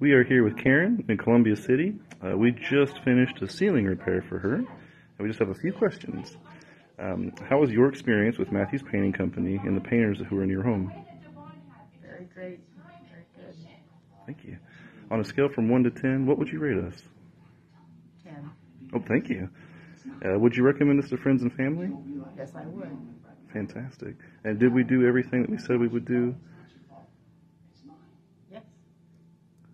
We are here with Karen in Columbia City. Uh, we just finished a ceiling repair for her, and we just have a few questions. Um, how was your experience with Matthews Painting Company and the painters who were in your home? Very great. Very good. Thank you. On a scale from 1 to 10, what would you rate us? Ten. Oh, thank you. Uh, would you recommend us to friends and family? Yes, I would. Fantastic. And did we do everything that we said we would do? Yes.